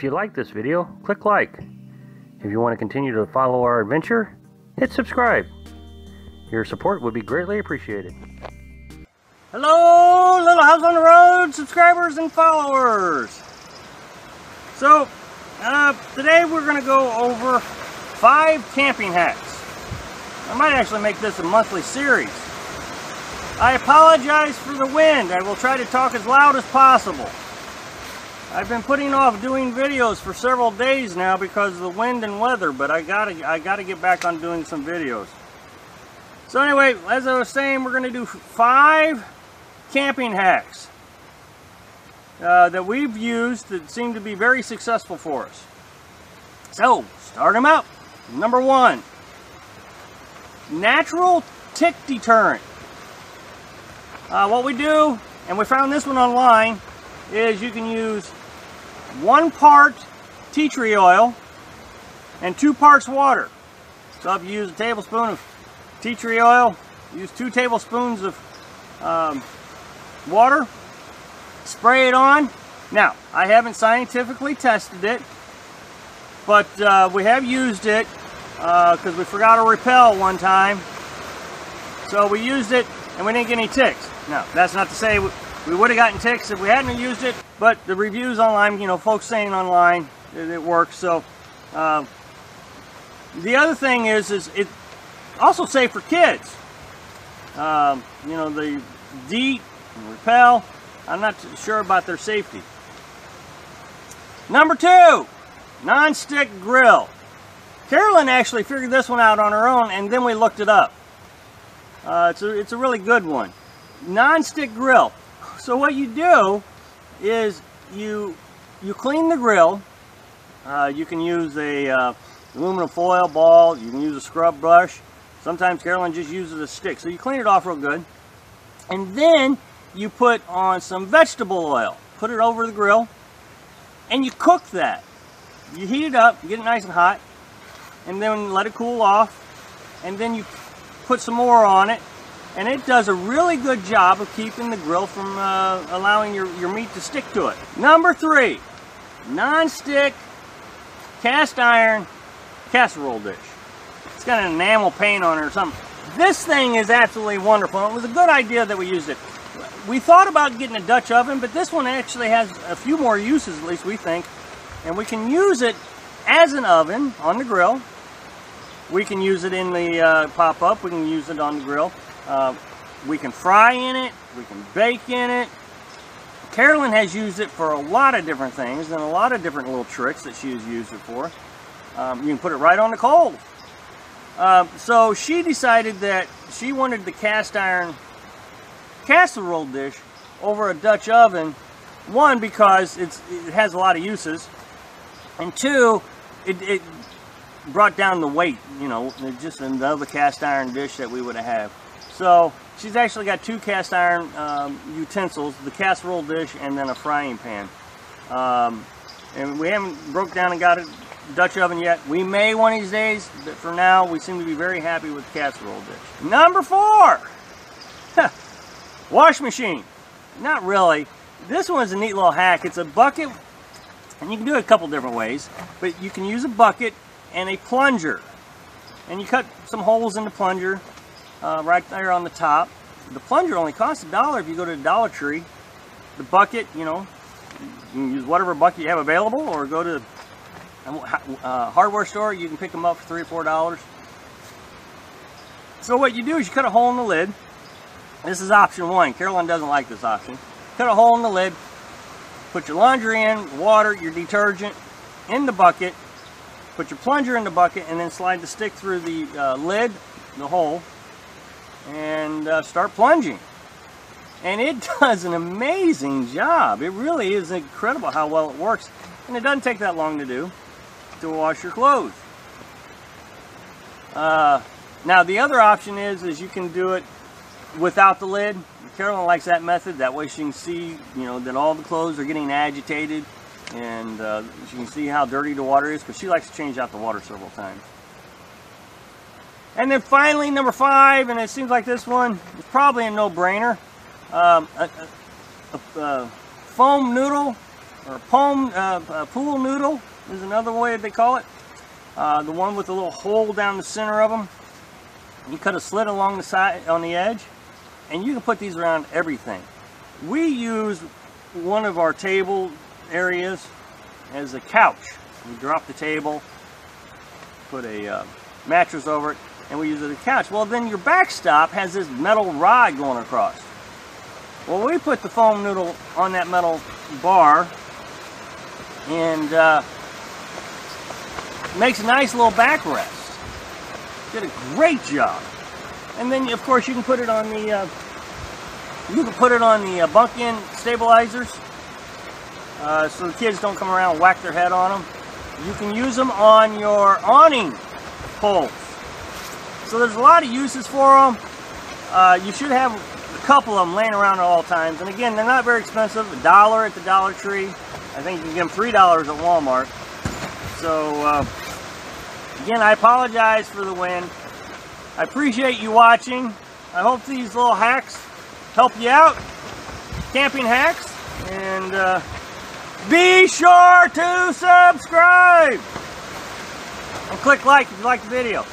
If you like this video, click like. If you want to continue to follow our adventure, hit subscribe. Your support would be greatly appreciated. Hello, Little House on the Road subscribers and followers. So, uh, today we're going to go over five camping hacks. I might actually make this a monthly series. I apologize for the wind. I will try to talk as loud as possible. I've been putting off doing videos for several days now because of the wind and weather, but I gotta I gotta get back on doing some videos. So anyway, as I was saying, we're gonna do five camping hacks uh, that we've used that seem to be very successful for us. So, start them out. Number one, natural tick deterrent. Uh, what we do, and we found this one online, is you can use one part tea tree oil and two parts water. So if you use a tablespoon of tea tree oil, use two tablespoons of um, water, spray it on. Now, I haven't scientifically tested it, but uh, we have used it because uh, we forgot to repel one time. So we used it and we didn't get any ticks. Now, that's not to say we, would have gotten ticks if we hadn't used it, but the reviews online, you know, folks saying online it, it works. So uh, the other thing is, is it also safe for kids. Um, you know, the DEET and repel, I'm not sure about their safety. Number two, non-stick grill. Carolyn actually figured this one out on her own, and then we looked it up. Uh, it's, a, it's a really good one. Non-stick grill. So what you do is you you clean the grill. Uh, you can use a uh, aluminum foil ball. You can use a scrub brush. Sometimes Carolyn just uses a stick. So you clean it off real good. And then you put on some vegetable oil. Put it over the grill. And you cook that. You heat it up, get it nice and hot. And then let it cool off. And then you put some more on it and it does a really good job of keeping the grill from uh, allowing your, your meat to stick to it. Number three, non-stick cast iron casserole dish. It's got an enamel paint on it or something. This thing is absolutely wonderful. It was a good idea that we used it. We thought about getting a Dutch oven, but this one actually has a few more uses, at least we think. And we can use it as an oven on the grill. We can use it in the uh, pop-up. We can use it on the grill. Uh, we can fry in it, we can bake in it. Carolyn has used it for a lot of different things and a lot of different little tricks that she has used it for. Um, you can put it right on the coals. Uh, so she decided that she wanted the cast iron casserole dish over a Dutch oven. One, because it has a lot of uses. And two, it, it brought down the weight, you know, just another cast iron dish that we would have. So she's actually got two cast iron um, utensils, the casserole dish and then a frying pan. Um, and we haven't broke down and got a Dutch oven yet. We may one of these days, but for now we seem to be very happy with the casserole dish. Number four, wash machine. Not really. This one's a neat little hack. It's a bucket, and you can do it a couple different ways, but you can use a bucket and a plunger. And you cut some holes in the plunger, uh, right there on the top. The plunger only costs a dollar if you go to the Dollar Tree. The bucket, you know, you can use whatever bucket you have available or go to a uh, hardware store. You can pick them up for three or four dollars. So what you do is you cut a hole in the lid. This is option one. Carolyn doesn't like this option. Cut a hole in the lid. Put your laundry in, water, your detergent in the bucket. Put your plunger in the bucket and then slide the stick through the uh, lid, the hole, and uh, start plunging. And it does an amazing job. It really is incredible how well it works. And it doesn't take that long to do to wash your clothes. Uh, now the other option is, is you can do it without the lid. Carolyn likes that method. That way she can see, you know, that all the clothes are getting agitated and uh, she can see how dirty the water is because she likes to change out the water several times. And then finally, number five, and it seems like this one is probably a no-brainer. Um, a, a, a, foam noodle or uh, uh, pool noodle is another way they call it. Uh, the one with a little hole down the center of them. You cut a slit along the side, on the edge, and you can put these around everything. We use one of our table areas as a couch. We drop the table, put a uh, mattress over it, and we use it as a couch. Well, then your backstop has this metal rod going across. Well, we put the foam noodle on that metal bar and uh, makes a nice little backrest. Did a great job. And then, of course, you can put it on the uh, you can put it on the uh, bunk end stabilizers uh, so the kids don't come around and whack their head on them. You can use them on your awning poles. So there's a lot of uses for them. Uh, you should have a couple of them laying around at all times. And again, they're not very expensive. A dollar at the Dollar Tree. I think you can get them three dollars at Walmart. So uh, again, I apologize for the wind. I appreciate you watching. I hope these little hacks help you out. Camping hacks. And uh, be sure to subscribe. And click like if you like the video.